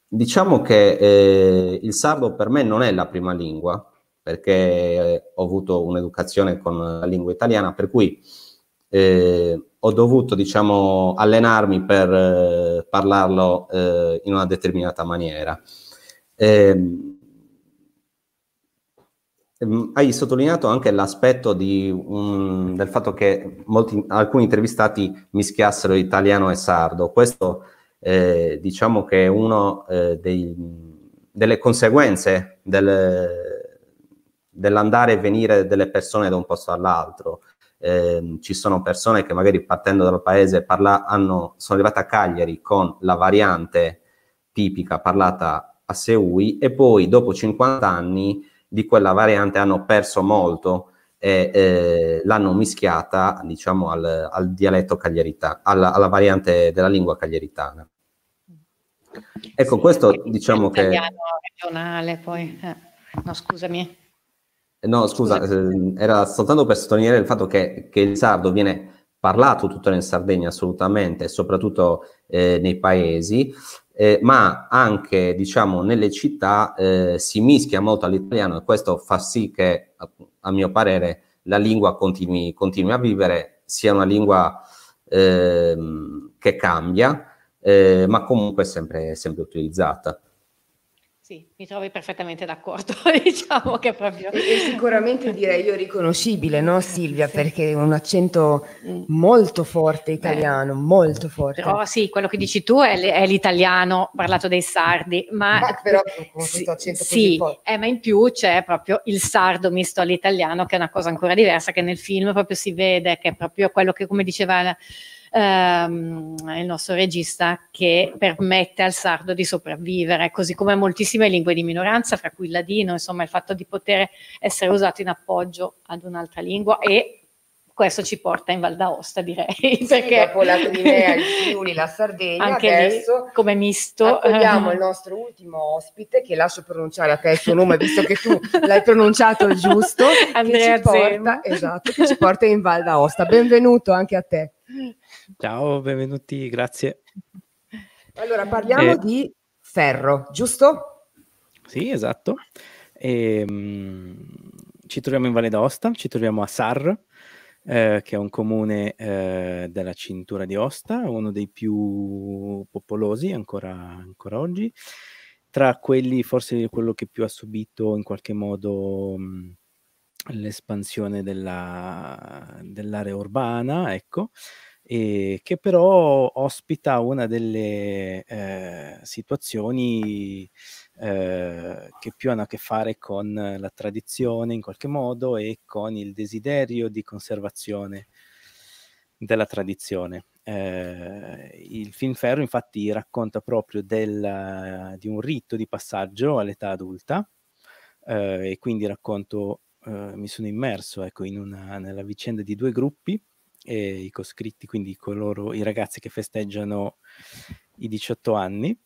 diciamo che il sardo per me non è la prima lingua, perché ho avuto un'educazione con la lingua italiana, per cui eh, ho dovuto, diciamo, allenarmi per eh, parlarlo eh, in una determinata maniera. Ehm, ehm, hai sottolineato anche l'aspetto un, del fatto che molti, alcuni intervistati mischiassero italiano e sardo. Questo eh, diciamo che è una eh, delle conseguenze del, dell'andare e venire delle persone da un posto all'altro eh, ci sono persone che magari partendo dal paese parla, hanno, sono arrivate a Cagliari con la variante tipica parlata a Seui e poi dopo 50 anni di quella variante hanno perso molto e eh, l'hanno mischiata diciamo al, al dialetto cagliaritano, alla, alla, variante della lingua cagliaritana. Ecco, sì, questo diciamo che... regionale poi, eh. no scusami. No, scusa, eh, era soltanto per sottolineare il fatto che, che, il sardo viene parlato tutto in Sardegna assolutamente, soprattutto eh, nei paesi, eh, ma anche diciamo nelle città eh, si mischia molto all'italiano e questo fa sì che, a, a mio parere, la lingua continui, continui, a vivere, sia una lingua ehm, che cambia, eh, ma comunque sempre, sempre utilizzata. Sì, mi trovi perfettamente d'accordo, diciamo che proprio... E, sicuramente direi io riconoscibile, no Silvia? Perché è un accento mm. molto forte italiano, Beh, molto forte. Però sì, quello che dici tu è, è l'italiano parlato dai sardi, ma... ma però con questo accento sì, eh, ma in più c'è proprio il sardo misto all'italiano, che è una cosa ancora diversa, che nel film proprio si vede, che è proprio quello che, come diceva ehm, il nostro regista, che permette al sardo di sopravvivere, così come moltissime lingue di minoranza, fra cui il ladino, insomma il fatto di poter essere usato in appoggio ad un'altra lingua e questo ci porta in Val d'Aosta, direi. Sì, perché dopo la Guinea, il Friuli, la Sardegna, anche adesso lì, come misto. Accogliamo il nostro ultimo ospite, che lascio pronunciare a te il suo nome, visto che tu l'hai pronunciato giusto, Andrea che ci, porta, esatto, che ci porta in Val d'Aosta. Benvenuto anche a te. Ciao, benvenuti, grazie. Allora, parliamo eh, di ferro, giusto? Sì, esatto. E, um, ci troviamo in Valle d'Aosta, ci troviamo a Sar, eh, che è un comune eh, della cintura di Osta, uno dei più popolosi ancora, ancora oggi. Tra quelli, forse quello che più ha subito in qualche modo mh, l'espansione della, dell'area urbana, ecco, e che però ospita una delle eh, situazioni eh, che più hanno a che fare con la tradizione in qualche modo e con il desiderio di conservazione della tradizione. Eh, il film Ferro infatti racconta proprio del, di un rito di passaggio all'età adulta eh, e quindi racconto eh, mi sono immerso ecco, una, nella vicenda di due gruppi, i coscritti, quindi coloro, i ragazzi che festeggiano i 18 anni,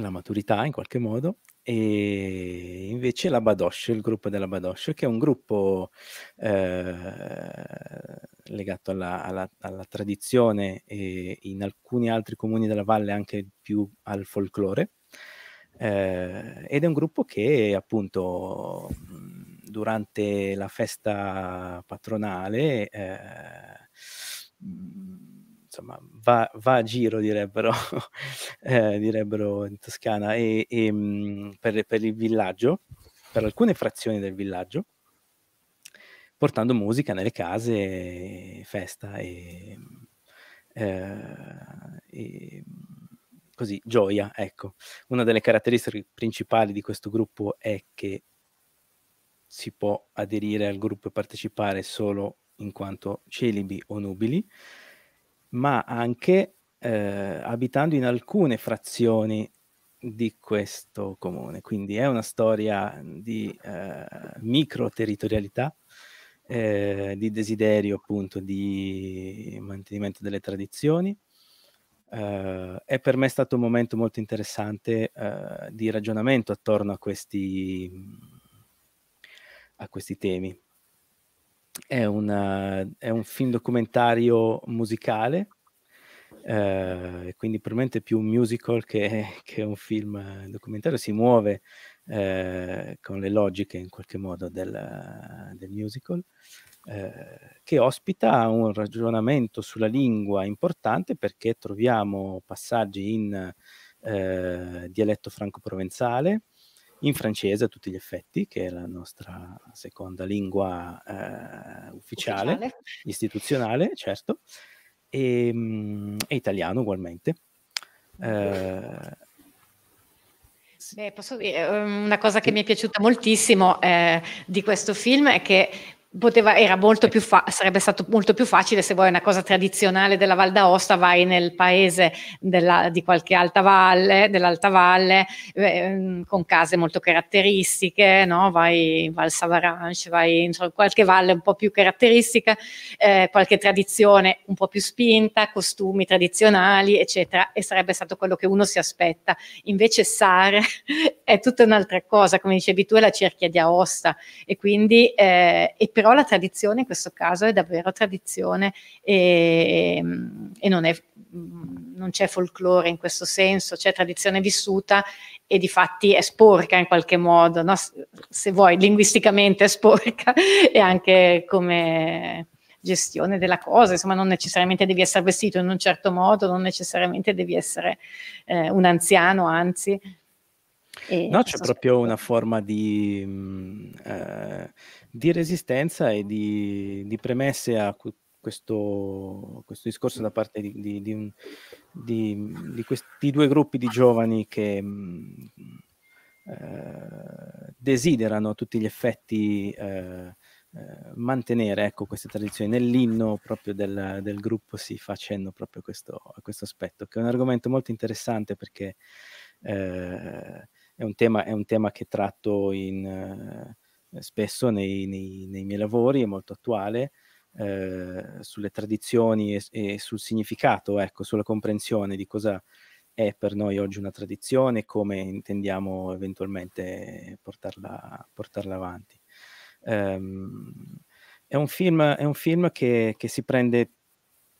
la maturità in qualche modo, e invece la Badosh, il gruppo della Badosh, che è un gruppo eh, legato alla, alla, alla, tradizione e in alcuni altri comuni della valle anche più al folklore. Eh, ed è un gruppo che appunto durante la festa patronale, eh, insomma, va, va, a giro, direbbero, eh, direbbero in Toscana, e, e mm, per, per il villaggio, per alcune frazioni del villaggio, portando musica nelle case, festa e, eh, e, così, gioia, ecco. Una delle caratteristiche principali di questo gruppo è che si può aderire al gruppo e partecipare solo in quanto celibi o nubili, ma anche eh, abitando in alcune frazioni di questo comune. Quindi è una storia di eh, micro territorialità, eh, di desiderio appunto di mantenimento delle tradizioni. Uh, e per me è stato un momento molto interessante uh, di ragionamento attorno a questi, a questi temi. è, una, è un film documentario musicale, eh, quindi probabilmente più un musical che, che un film documentario, si muove eh, con le logiche in qualche modo del, del musical, eh, che ospita un ragionamento sulla lingua importante perché troviamo passaggi in eh, dialetto franco-provenzale, in francese a tutti gli effetti, che è la nostra seconda lingua eh, ufficiale, ufficiale, istituzionale, certo, e, mm, e italiano ugualmente. Eh, Beh, posso dire, ehm, una cosa che mi è piaciuta moltissimo eh, di questo film è che Poteva, era molto più fa- sarebbe stato molto più facile se vuoi una cosa tradizionale della Val d'Aosta, vai nel paese della, di qualche alta valle, dell'alta valle, eh, con case molto caratteristiche, no? vai Val Savaranche, vai in qualche valle un po' più caratteristica, eh, qualche tradizione un po' più spinta, costumi tradizionali, eccetera, e sarebbe stato quello che uno si aspetta. Invece Sare è tutta un'altra cosa, come dicevi tu, è la cerchia di Aosta, e quindi eh, e però la tradizione in questo caso è davvero tradizione e, e non, è, non c'è folklore in questo senso, c'è tradizione vissuta e di fatti è sporca in qualche modo, no? se vuoi linguisticamente è sporca e anche come gestione della cosa, insomma non necessariamente devi essere vestito in un certo modo, non necessariamente devi essere eh, un anziano, anzi. no, c'è proprio una forma di, mh, mm, eh, di resistenza e di, di premesse a questo, questo, discorso da parte di, di, di, questi due gruppi di giovani che mh, eh, desiderano a tutti gli effetti eh, eh, mantenere ecco, queste tradizioni. Nell'inno proprio del, del, gruppo si fa cenno proprio questo, a questo, aspetto, che è un argomento molto interessante perché eh, è un, tema, è, un tema, che tratto in spesso nei, nei, nei, miei lavori, è molto attuale, eh, sulle tradizioni e, e, sul significato, ecco, sulla comprensione di cosa è per noi oggi una tradizione e come intendiamo eventualmente portarla, portarla avanti. Um, è, un film, è un film che, che si prende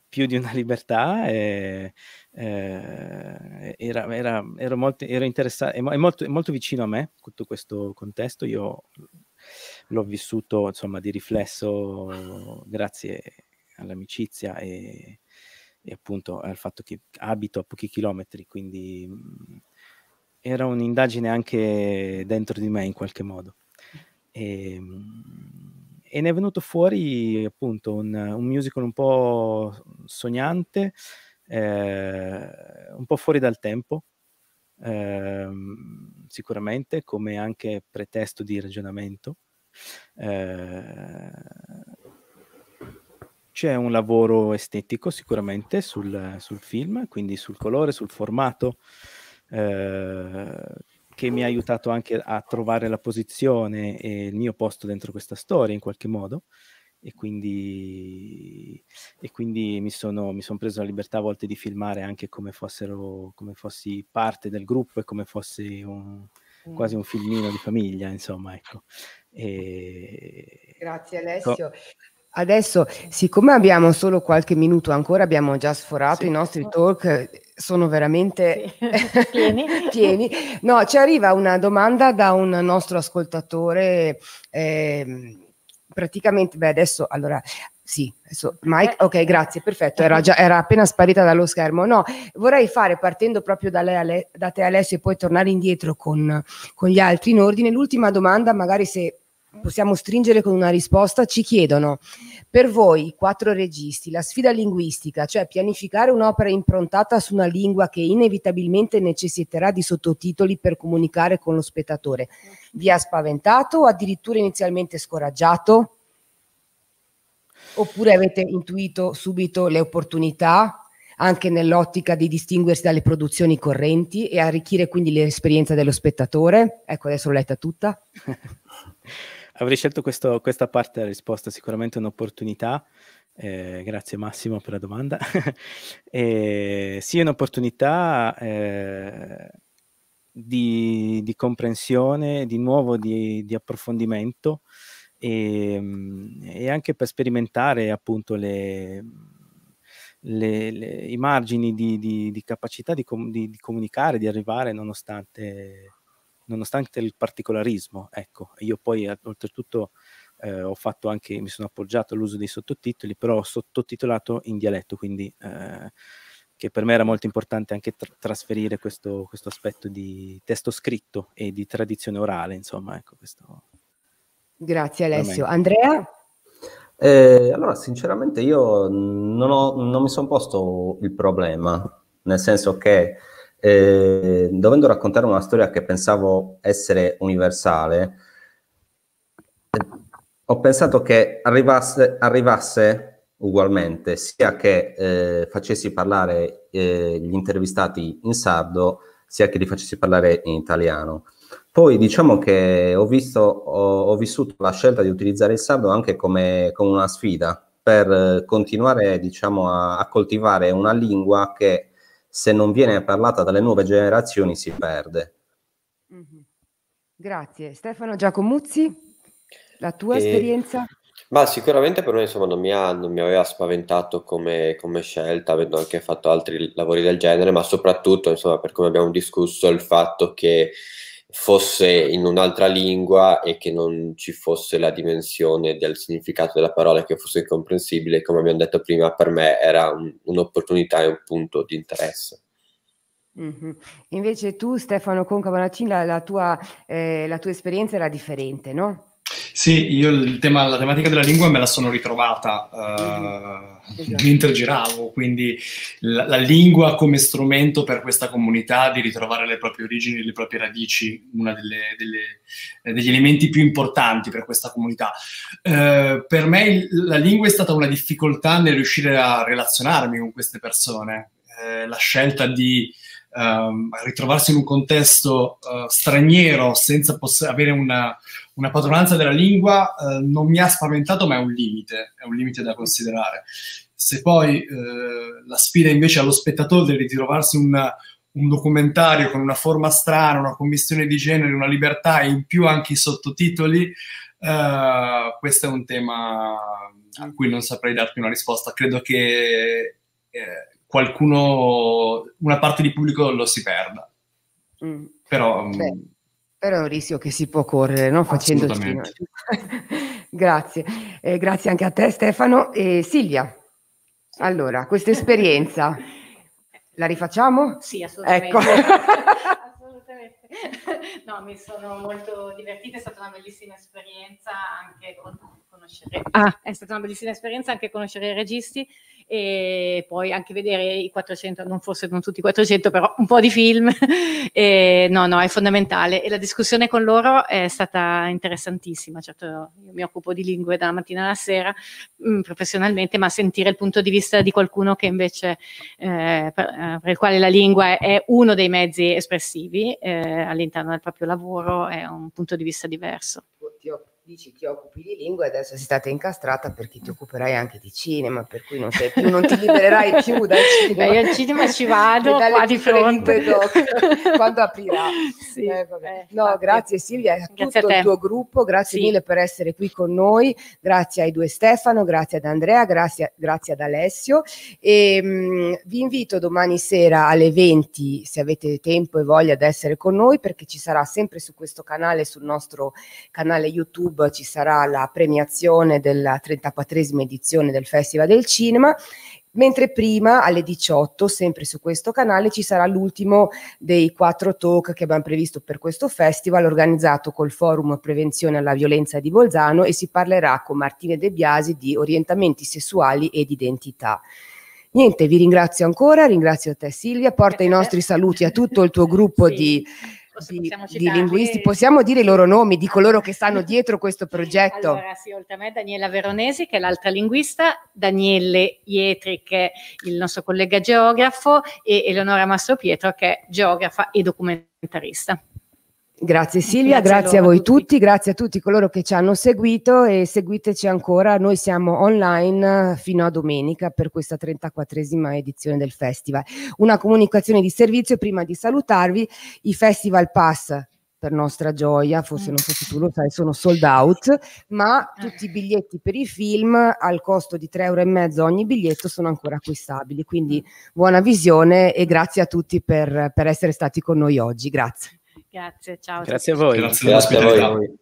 più di una libertà e, eh, era, era, ero molto, ero interessato, è, molto, è molto vicino a me tutto questo contesto. Io l'ho vissuto insomma di riflesso grazie all'amicizia e, e appunto al fatto che abito a pochi chilometri, quindi mh, era un'indagine anche dentro di me in qualche modo. E, e ne è venuto fuori appunto un, un musical un po' sognante, eh, un po' fuori dal tempo, eh, sicuramente come anche pretesto di ragionamento. Eh, c'è un lavoro estetico sicuramente sul, sul, film, quindi sul colore, sul formato, eh, che mi ha aiutato anche a trovare la posizione e il mio posto dentro questa storia in qualche modo e quindi, e quindi mi, sono, mi sono preso la libertà a volte di filmare anche come, fossero, come fossi parte del gruppo e come fossi un, quasi un filmino di famiglia, insomma, ecco. E... Grazie Alessio. Adesso, siccome abbiamo solo qualche minuto ancora, abbiamo già sforato sì. i nostri talk, sono veramente sì. pieni. pieni. No, ci arriva una domanda da un nostro ascoltatore. Eh, praticamente, beh, adesso allora sì, adesso Mike, ok, grazie, perfetto, era, già, era appena sparita dallo schermo. No, vorrei fare, partendo proprio da, lei, da te Alessio e poi tornare indietro con, con gli altri in ordine, l'ultima domanda, magari se possiamo stringere con una risposta, ci chiedono, per voi, quattro registi, la sfida linguistica, cioè pianificare un'opera improntata su una lingua che inevitabilmente necessiterà di sottotitoli per comunicare con lo spettatore, vi ha spaventato o addirittura inizialmente scoraggiato? Oppure avete intuito subito le opportunità anche nell'ottica di distinguersi dalle produzioni correnti e arricchire quindi l'esperienza dello spettatore? Ecco, adesso l'ho letta tutta. Avrei scelto questo, questa parte della risposta, sicuramente un'opportunità. Eh, grazie Massimo per la domanda. eh, sì, un'opportunità eh, di, di, comprensione, di nuovo di, di approfondimento e, e anche per sperimentare appunto le, le, le, i margini di, di, capacità com- di, comunicare, di arrivare nonostante, nonostante il particolarismo. Ecco, io poi oltretutto eh, ho fatto anche, mi sono appoggiato all'uso dei sottotitoli, però ho sottotitolato in dialetto, quindi eh, che per me era molto importante anche tra- trasferire questo, questo, aspetto di testo scritto e di tradizione orale, insomma, ecco questo. Grazie Alessio. Andrea? Eh, allora, sinceramente io non, ho, non mi sono posto il problema, nel senso che eh, dovendo raccontare una storia che pensavo essere universale, eh, ho pensato che arrivasse, arrivasse ugualmente, sia che eh, facessi parlare eh, gli intervistati in sardo, sia che li facessi parlare in italiano. Poi diciamo che ho, visto, ho, ho vissuto la scelta di utilizzare il sardo anche come, come una sfida per continuare diciamo, a, a, coltivare una lingua che se non viene parlata dalle nuove generazioni si perde. Mm-hmm. Grazie. Stefano Giacomuzzi, la tua e... esperienza? Ma sicuramente per me insomma non mi, ha, non mi aveva spaventato come, come, scelta, avendo anche fatto altri lavori del genere, ma soprattutto insomma per come abbiamo discusso il fatto che fosse in un'altra lingua e che non ci fosse la dimensione del significato della parola che fosse comprensibile, come abbiamo detto prima, per me era un, un'opportunità e un punto di interesse. Mm-hmm. Invece tu, Stefano Conca Bonaccini, la, la, eh, la tua esperienza era differente, no? Sì, io il tema, la tematica della lingua me la sono ritrovata uh, esatto. mentre giravo, quindi la, la, lingua come strumento per questa comunità di ritrovare le proprie origini, le proprie radici, uno degli elementi più importanti per questa comunità. Uh, per me il, la lingua è stata una difficoltà nel riuscire a relazionarmi con queste persone, uh, la scelta di um, ritrovarsi in un contesto straniero senza poss- avere una una padronanza della lingua eh, non mi ha spaventato, ma è un limite, è un limite da considerare. Se poi eh, la sfida invece allo spettatore di trovarsi una, un documentario con una forma strana, una commissione di genere, una libertà e in più anche i sottotitoli, eh, questo è un tema a cui non saprei darti una risposta. Credo che eh, qualcuno, una parte di pubblico lo si perda. Mm. Però... Beh mm, però è un rischio che si può correre, no? Facendo grazie. Eh, grazie anche a te Stefano. E Silvia, allora, questa esperienza la rifacciamo? Sì, assolutamente. Ecco. assolutamente. No, mi sono molto divertita, è stata una bellissima esperienza anche con, conoscere. Ah, è stata una bellissima esperienza anche conoscere i registi e poi anche vedere i 400, non forse non tutti i 400, però un po' di film. e, no, no, è fondamentale. E la discussione con loro è stata interessantissima. Certo, io mi occupo di lingue dalla mattina alla sera mh, mm, professionalmente, ma sentire il punto di vista di qualcuno che invece, eh, per, eh, per, il quale la lingua è uno dei mezzi espressivi eh, all'interno del proprio lavoro è un punto di vista diverso. Oddio dici ti occupi di lingua e adesso sei stata incastrata perché ti occuperai anche di cinema, per cui non, sei più, non ti libererai più dal cinema. Beh, io al cinema ci vado qua di fronte. quando aprirà. Sì, eh, eh, no, grazie Silvia a grazie tutto a il tuo gruppo, grazie sì. mille per essere qui con noi, grazie ai due Stefano, grazie ad Andrea, grazie, grazie ad Alessio e mh, mm, vi invito domani sera alle 20 se avete tempo e voglia di essere con noi perché ci sarà sempre su questo canale, sul nostro canale YouTube YouTube ci sarà la premiazione della 34esima edizione del Festival del Cinema mentre prima alle 18 sempre su questo canale ci sarà l'ultimo dei quattro talk che abbiamo previsto per questo festival organizzato col forum prevenzione alla violenza di Bolzano e si parlerà con Martine De Biasi di orientamenti sessuali ed identità. Niente, vi ringrazio ancora, ringrazio te Silvia, porta i nostri saluti a tutto il tuo gruppo sì. di di, di, linguisti, possiamo dire i loro nomi di coloro che stanno dietro questo progetto? Allora, sì, oltre a me Daniela Veronesi, che è l'altra linguista, Daniele Ietri, che è il nostro collega geografo, e Eleonora Mastro Pietro, che è geografa e documentarista. Grazie Silvia, grazie, grazie a voi tutti. tutti. grazie a tutti coloro che ci hanno seguito e seguiteci ancora. Noi siamo online fino a domenica per questa 34esima edizione del festival. Una comunicazione di servizio prima di salutarvi, i Festival Pass per nostra gioia, forse non so se tu lo sai, sono sold out, ma tutti i biglietti per i film al costo di 3,5 euro ogni biglietto sono ancora acquistabili. Quindi buona visione e grazie a tutti per, per essere stati con noi oggi. Grazie. Grazie, ciao. Grazie a voi. Grazie, Grazie a voi.